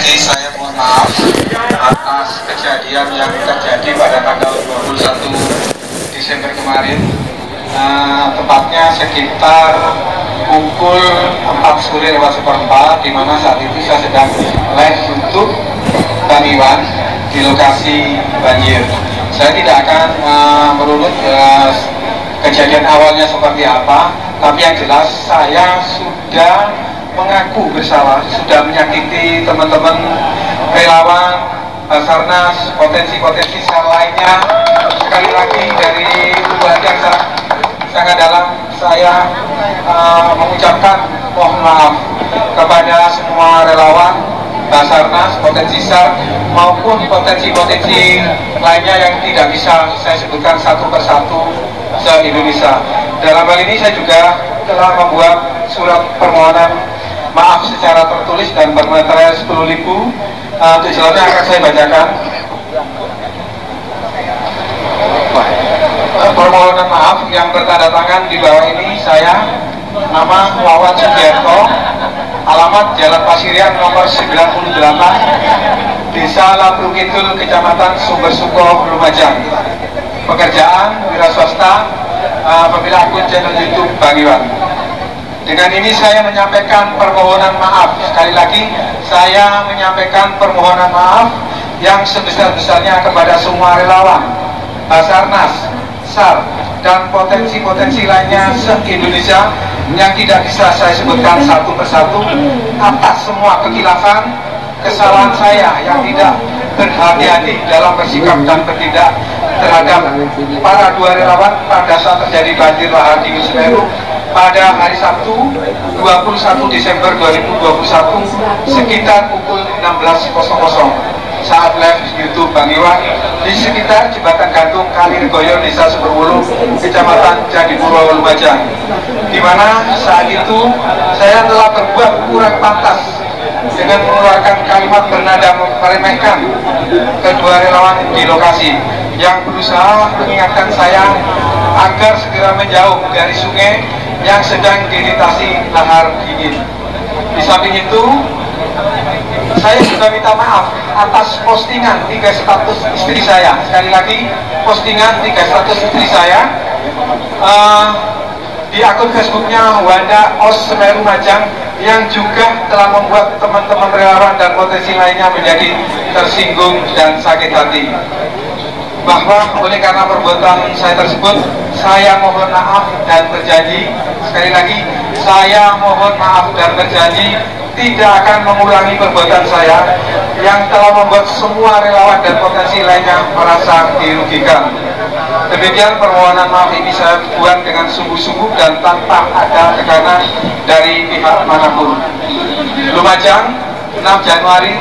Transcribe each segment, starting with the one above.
lagi saya mohon maaf atas kejadian yang terjadi pada tanggal 21 Desember kemarin. Uh, tepatnya sekitar pukul 4 sore lewat seperempat di mana saat itu saya sedang live YouTube Bang Iwan di lokasi banjir. Saya tidak akan uh, merunut uh, kejadian awalnya seperti apa tapi yang jelas saya sudah mengaku bersalah sudah menyakiti teman-teman relawan Basarnas, potensi-potensi sel lainnya sekali lagi dari hati yang sangat, sangat dalam saya uh, mengucapkan mohon maaf kepada semua relawan Basarnas, potensi sel maupun potensi-potensi lainnya yang tidak bisa saya sebutkan satu persatu se-Indonesia. Dalam hal ini saya juga telah membuat surat permohonan maaf secara tertulis dan bermaterai 10 ribu uh, tujuannya akan saya bacakan. Permohonan maaf yang bertanda tangan di bawah ini saya nama Wawan Sugiarto alamat Jalan Pasirian nomor 98 Desa Labru Kidul Kecamatan Sumber Suko Lumajang. Pekerjaan wira swasta uh, pemilik akun channel YouTube Bang Iwan dengan ini saya menyampaikan permohonan maaf. Sekali lagi, saya menyampaikan permohonan maaf yang sebesar-besarnya kepada semua relawan, Basarnas, SAR, dan potensi-potensi lainnya se-Indonesia yang tidak bisa saya sebutkan satu persatu atas semua kekilafan, kesalahan saya yang tidak berhati-hati dalam bersikap dan bertindak terhadap para dua relawan pada saat terjadi banjir lahar di Semeru pada hari Sabtu 21 Desember 2021 sekitar pukul 16.00 saat live YouTube Bang Iwan di sekitar jembatan gantung Kalirgoyo Desa Superwulu Kecamatan Jadipuro Lumajang. Di mana saat itu saya telah berbuat kurang pantas dengan mengeluarkan kalimat bernada meremehkan kedua relawan di lokasi yang berusaha mengingatkan saya agar segera menjauh dari sungai yang sedang dilintasi lahar dingin. Di samping itu, saya juga minta maaf atas postingan tiga status istri saya. Sekali lagi, postingan tiga status istri saya uh, di akun Facebooknya Wanda Os Semeru Majang yang juga telah membuat teman-teman relawan dan potensi lainnya menjadi tersinggung dan sakit hati bahwa oleh karena perbuatan saya tersebut saya mohon maaf dan berjanji sekali lagi saya mohon maaf dan berjanji tidak akan mengulangi perbuatan saya yang telah membuat semua relawan dan potensi lainnya merasa dirugikan demikian permohonan maaf ini saya buat dengan sungguh-sungguh dan tanpa ada tekanan dari pihak mana pun Lumajang 6 Januari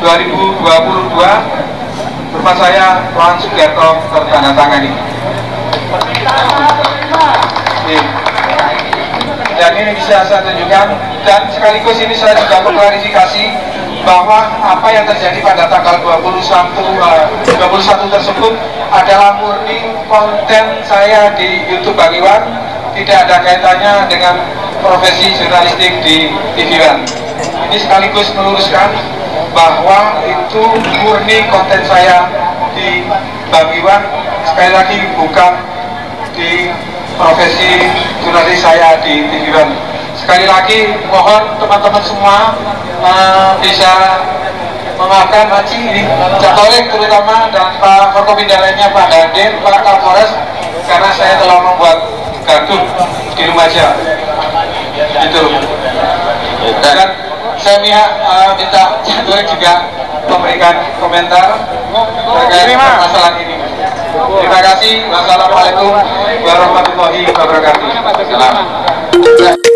2022 Rumah saya Tuan Sugiarto tertanda tangani. Dan ini bisa saya tunjukkan. Dan sekaligus ini saya juga mengklarifikasi bahwa apa yang terjadi pada tanggal 21 uh, 21 tersebut adalah murni konten saya di YouTube Bang Iwan tidak ada kaitannya dengan profesi jurnalistik di TV One. Ini sekaligus meluruskan bahwa itu murni konten saya di Bang Iwan sekali lagi bukan di profesi jurnalis saya di TV One sekali lagi mohon teman-teman semua uh, bisa memaafkan Haji ini Jatolik terutama dan Pak Forkopindah lainnya Pak Dandim, Pak Kapolres karena saya telah membuat gaduh di rumah aja. Itu dan saya minta, uh, minta Jatolik juga memberikan komentar terkait masalah ini. Terima kasih. Wassalamualaikum warahmatullahi wabarakatuh. Salam.